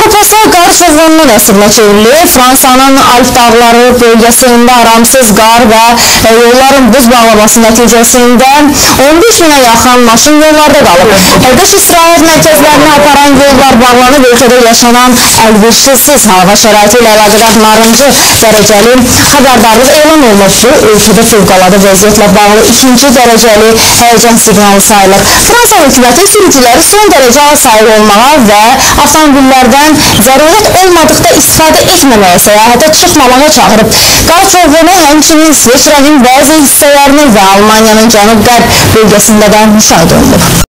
Avropasal qar çovğununun əsrinə çevrilib. Fransanın Alp dağları bölgəsində aramsız qar və e, yolların buz bağlaması nəticəsində 15 minə yaxın maşın yollarda qalıb. Qış istirahət mərkəzlərinə aparan yollar bağlanıb, ölkədə yaşanan əlverişsiz hava şəraiti ilə əlaqədar narıncı dərəcəli xəbərdarlıq elan olunubdur. Ölkədə fövqəladə vəziyyətlə bağlı ikinci dərəcəli həyəcan siqnalı sayılır. Fransa hökuməti sürücüləri son dərəcə sayılı olmağa və avtomobillərdən zərurət olmadıqda istifadə etməməyə, səyahətə çıxmamağa çağırıb. Qar çovğunu həmçinin İsveçrənin bəzi hissələrini və Almaniyanın cənub-qərb bölgəsində də müşahidə olunub.